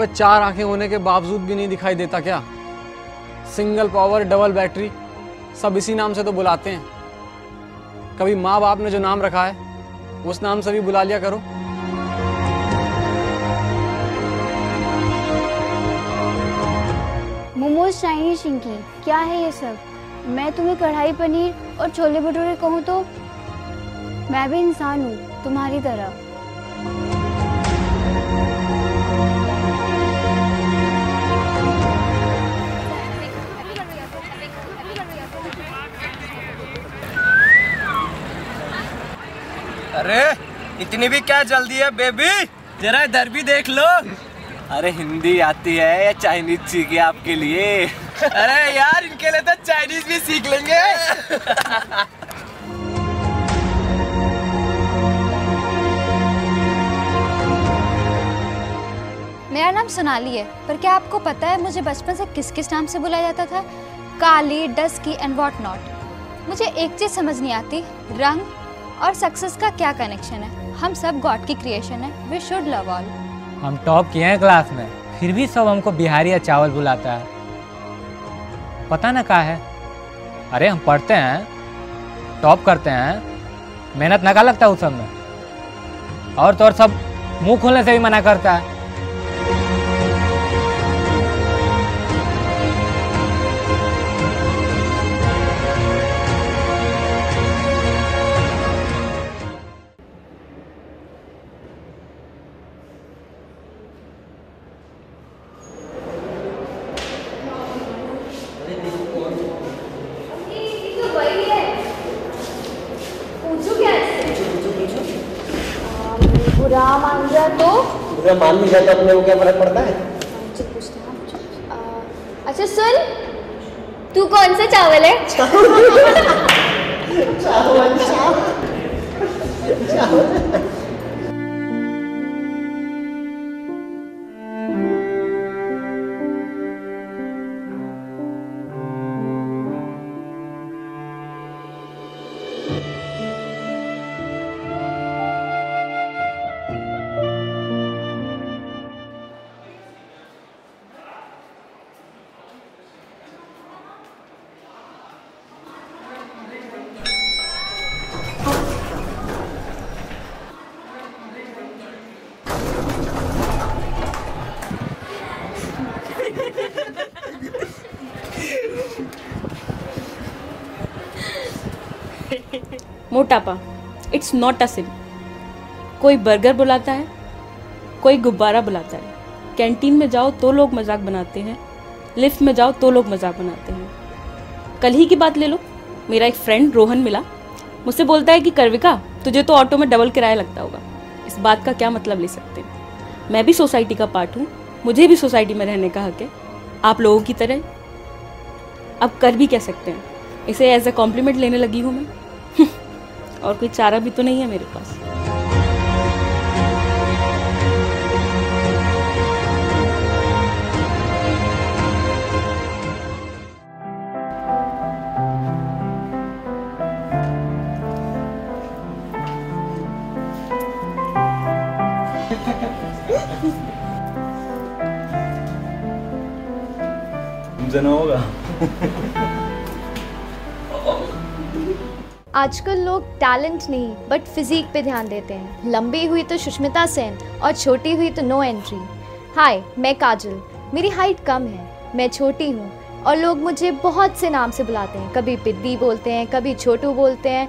पे चार आँखें होने के बावजूद भी नहीं दिखाई देता क्या? सिंगल पावर डबल बैटरी सब इसी नाम से तो बुलाते हैं। कभी माँ बाप ने जो नाम रखा है, उस नाम से भी बुला लिया करो। मोमोज चाइनीज़ चिंकी क्या है ये सब? मैं तुम्हें कढ़ाई पनीर और छोले भटूरे कहूँ तो? मैं भी इंसान हूँ, तुम्हारी तरह। अरे इतनी भी क्या जल्दी है बेबी जरा इधर भी देख लो। अरे हिंदी आती है या चाइनीज़ सीखे आपके लिए। अरे यार इनके लिए तो चाइनीज़ भी सीख लेंगे। मेरा नाम सोनाली है पर क्या आपको पता है मुझे बचपन से किस किस नाम से बुलाया जाता था? काली डस्की एंड वॉट नॉट मुझे एक चीज़ समझ नहीं आती रंग और सक्सेस का क्या कनेक्शन है? हम सब गॉड की क्रिएशन है। वी शुड लव ऑल हम टॉप किए हैं क्लास में, फिर भी सब हमको बिहारी या चावल बुलाता है। पता ना का है? अरे हम पढ़ते हैं टॉप करते हैं, मेहनत नका लगता है उस सब में। और तो और सब मुँह खोलने से भी मना करता है। पूरा मान भी जाता अपने को क्या फ़र्क पड़ता है? अच्छा सुन। तू कौन सा चावल है? चावल। चावल। चावल। मोटापा इट्स नॉट अ सिम कोई बर्गर बुलाता है, कोई गुब्बारा बुलाता है। कैंटीन में जाओ तो लोग मज़ाक बनाते हैं लिफ्ट में जाओ तो लोग मज़ाक बनाते हैं। कल ही की बात ले लो, मेरा एक फ्रेंड रोहन मिला, मुझसे बोलता है कि करविका, तुझे तो ऑटो में डबल किराया लगता होगा। इस बात का क्या मतलब ले सकते हैं? मैं भी सोसाइटी का पार्ट हूँ, मुझे भी सोसाइटी में रहने का हक है। आप लोगों की तरह। अब कर भी कह सकते हैं? इसे एज अ कॉम्प्लीमेंट लेने लगी हूँ मैं। और कोई चारा भी तो नहीं है मेरे पास। होगा। आजकल लोग टैलेंट नहीं, बट फिजिक पे ध्यान देते हैं। लंबी हुई तो सुष्मिता सेन और छोटी हुई तो नो एंट्री। हाय, मैं काजल। मेरी हाइट कम है। मैं छोटी हूँ और लोग मुझे बहुत से नाम से बुलाते हैं। कभी पिद्दी बोलते हैं, कभी छोटू बोलते हैं।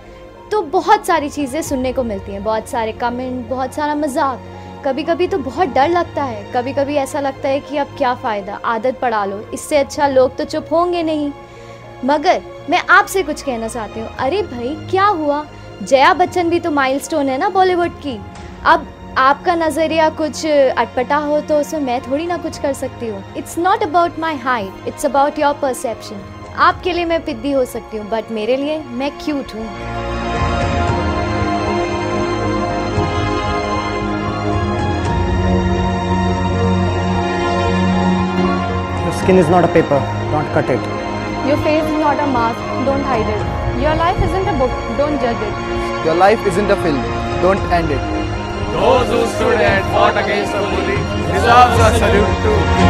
तो बहुत सारी चीज़ें सुनने को मिलती हैं। बहुत सारे कमेंट बहुत सारा मज़ाक। कभी कभी तो बहुत डर लगता है। कभी कभी ऐसा लगता है कि अब क्या फ़ायदा? आदत पड़ा लो। इससे अच्छा लोग तो चुप होंगे नहीं। मगर मैं आपसे कुछ कहना चाहती हूँ। अरे भाई, क्या हुआ? जया बच्चन भी तो माइलस्टोन है ना बॉलीवुड की। अब आपका नज़रिया कुछ अटपटा हो तो उसमें मैं थोड़ी ना कुछ कर सकती हूँ। It's not about my height it's about your perception आपके लिए मैं पिद्दी हो सकती हूँ बट मेरे लिए मैं क्यूट हूँ। Skin is not a paper. Don't cut it. Your face is not a mask, don't hide it. Your life isn't a book, don't judge it. Your life isn't a film. Don't end it. Those who stood and fought against the bully deserves a salute too.